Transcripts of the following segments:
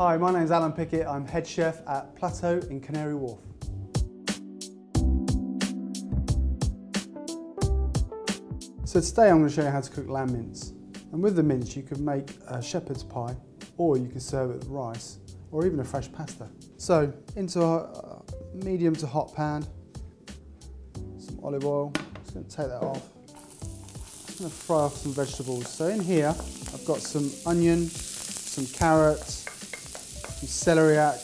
Hi, my name is Alan Pickett. I'm head chef at Plateau in Canary Wharf. So today I'm going to show you how to cook lamb mince. And with the mince you can make a shepherd's pie or you can serve it with rice or even a fresh pasta. So into a medium to hot pan, some olive oil, just going to take that off. I'm going to fry off some vegetables. So in here I've got some onion, some carrots, some celeriac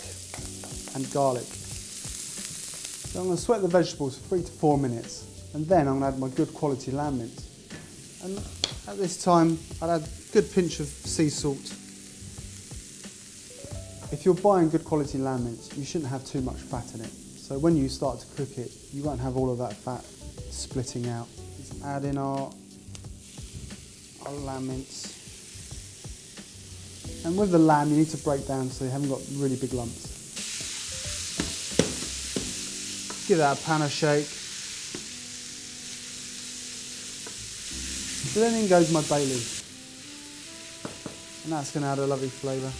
and garlic. So I'm going to sweat the vegetables for three to four minutes and then I'm going to add my good quality lamb mince. And at this time I'd add a good pinch of sea salt. If you're buying good quality lamb mince you shouldn't have too much fat in it. So when you start to cook it you won't have all of that fat splitting out. Just add in our, our lamb mince. And with the lamb, you need to break down so you haven't got really big lumps. Give that a pan a shake. So then in goes my bay leaf. And that's going to add a lovely flavour.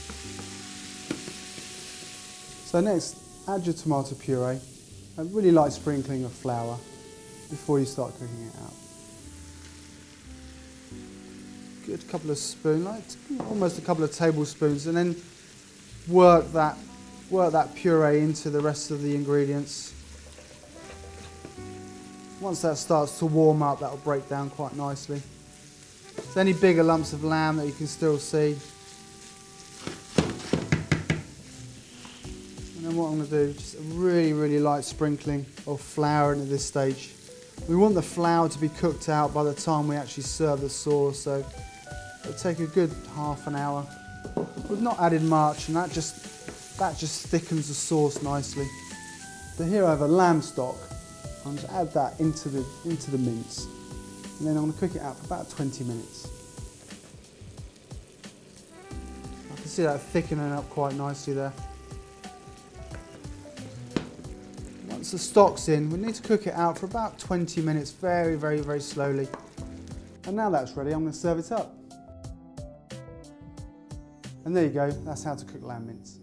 So next, add your tomato puree. I really like sprinkling of flour before you start cooking it out. Good couple of spoons, like almost a couple of tablespoons, and then work that work that puree into the rest of the ingredients. Once that starts to warm up, that'll break down quite nicely. There's any bigger lumps of lamb that you can still see. And then what I'm to do, just a really, really light sprinkling of flour into this stage. We want the flour to be cooked out by the time we actually serve the sauce, so It'll take a good half an hour. We've not added much and that just, that just thickens the sauce nicely. So here I have a lamb stock. I'm just add that into the, into the mince. And then I'm going to cook it out for about 20 minutes. I can see that thickening up quite nicely there. Once the stock's in, we need to cook it out for about 20 minutes, very, very, very slowly. And now that's ready, I'm going to serve it up. And there you go, that's how to cook lamb mince.